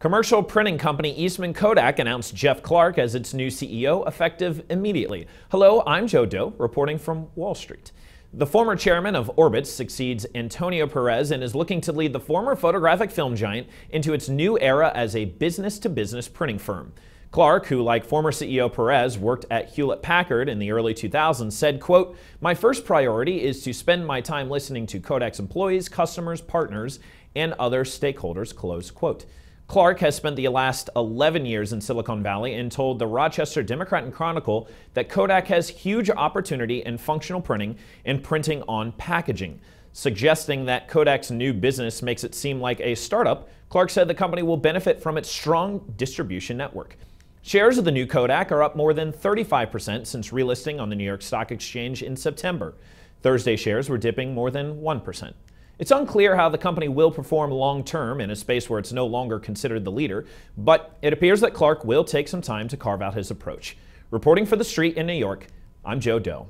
Commercial printing company Eastman Kodak announced Jeff Clarke as its new CEO effective immediately. Hello, I'm Joe Deaux, reporting from Wall Street. The former chairman of Orbitz succeeds Antonio Perez and is looking to lead the former photographic film giant into its new era as a business to business printing firm. Clarke, who like former CEO Perez worked at Hewlett Packard in the early 2000s, said, quote, "My first priority is to spend my time listening to Kodak's employees, customers, partners, and other stakeholders." Close quote. Clarke has spent the last 11 years in Silicon Valley and told the Rochester Democrat and Chronicle that Kodak has huge opportunity in functional printing and printing on packaging. Suggesting that Kodak's new business makes it seem like a startup, Clarke said the company will benefit from its strong distribution network. Shares of the new Kodak are up more than 35% since relisting on the New York Stock Exchange in September. Thursday shares were dipping more than 1%. It's unclear how the company will perform long term in a space where it's no longer considered the leader, but it appears that Clarke will take some time to carve out his approach. Reporting for The Street in New York, I'm Joe Deaux.